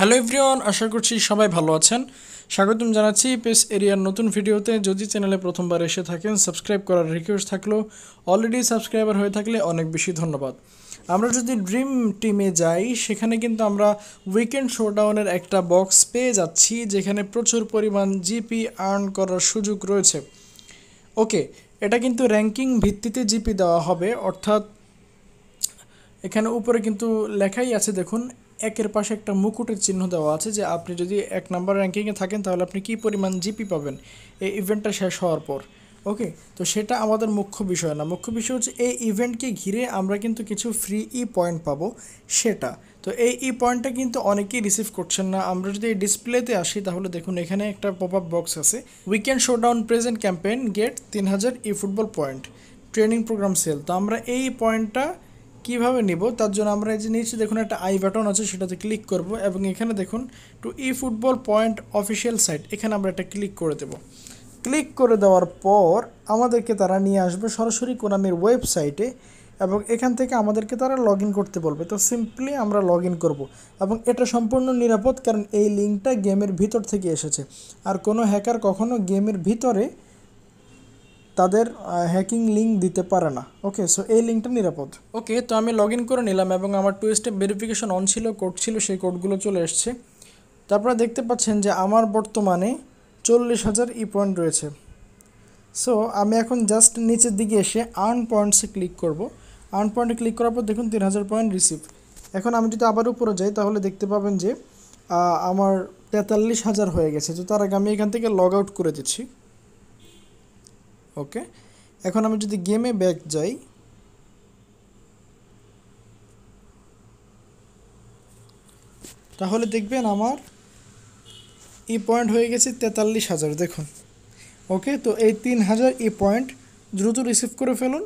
Hello everyone, আশা করছি সবাই ভালো আছেন। স্বাগতম জানাচ্ছি পেস এরিয়ার নতুন ভিডিওতে। যদি চ্যানেলে প্রথমবার এসে থাকেন সাবস্ক্রাইব করার রিকোয়েস্ট থাকল। অলরেডি সাবস্ক্রাইবার হয়ে থাকলে অনেক বেশি ধন্যবাদ। আমরা যদি ড্রিম টিমে যাই, সেখানে কিন্তু আমরা উইকেন্ড শোডাউনের একটা বক্স পেয়ে যাচ্ছি, যেখানে প্রচুর পরিমাণ জিপি আর্ন করার সুযোগ রয়েছে। ওকে এটা কিন্তু র্যাঙ্কিং ভিত্তিতে জিপি দেওয়া হবে, অর্থাৎ এখানে উপরে কিন্তু লেখাই আছে, দেখুন। একের পাশে একটা মুকুটের চিহ্ন দেওয়া আছে যে আপনি যদি এক নাম্বার র্যাঙ্কিংয়ে থাকেন, তাহলে আপনি কী পরিমাণ জিপি পাবেন? এই ইভেন্টটা শেষ হওয়ার পর। ওকে? তো সেটা আমাদের মুখ্য বিষয় না। মুখ্য বিষয় হচ্ছে এই ইভেন্টকে ঘিরে আমরা কিন্তু কিছু ফ্রি ই পয়েন্ট পাবো সেটা। তো এই ই পয়েন্টটা কিন্তু অনেকেই রিসিভ করছেন না। আমরা যদি এই ডিসপ্লেতে আসি, তাহলে দেখুন এখানে একটা পপ আপ বক্স আছে। Weekend showdown present campaign get তিন হাজার E football point training program sale তো আমরা এই পয়েন্টটা কীভাবে নিব? তার জন্য আমরা এই যে নিচে দেখুন একটা আই বাটন আছে, সেটাতে ক্লিক করব এবং এখানে দেখুন to E football point official site এখানে আমরা একটা ক্লিক করে দেব। ক্লিক করে দেওয়ার পর আমাদেরকে তারা নিয়ে আসবে সরাসরি কোনামের ওয়েবসাইটে এবং এখান থেকে আমাদেরকে তারা লগ করতে বলবে। তো সিম্পলি আমরা লগ ইন করব এবং এটা সম্পূর্ণ নিরাপদ, কারণ এই লিঙ্কটা গেমের ভিতর থেকে এসেছে। আর কোনো হ্যাকার কখনো গেমের ভিতরে তাদের হ্যাকিং লিঙ্ক দিতে পারে না। ওকে সো এই লিঙ্কটা নিরাপদ। ওকে তো আমি লগ করে নিলাম এবং আমার টু স্টেপ ভেরিফিকেশন অন ছিল কোড ছিল, সেই কোডগুলো চলে এসছে। তারপরে দেখতে পাচ্ছেন যে আমার বর্তমানে চল্লিশ হাজার ই পয়েন্ট রয়েছে। সো আমি এখন জাস্ট নিচের দিকে এসে আর্ন পয়েন্টসে ক্লিক করব। আর্ন পয়েন্টে ক্লিক করার পর দেখুন তিন হাজার পয়েন্ট রিসিভ এখন আমি যদি আবার উপরে যাই, তাহলে দেখতে পাবেন যে আমার তেতাল্লিশ হাজার হয়ে গেছে। তো তার আগে আমি এখান থেকে লগ আউট করে দিচ্ছি। ওকে? এখন আমি যদি গেমে ব্যাক যাই, তাহলে দেখবেন আমার ই পয়েন্ট হয়ে গেছে তেতাল্লিশ হাজার, দেখুন। ওকে? তো এই তিন হাজার ই পয়েন্ট দ্রুত রিসিভ করে ফেলুন।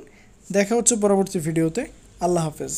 দেখা হচ্ছে পরবর্তী ভিডিওতে আল্লাহ হাফেজ।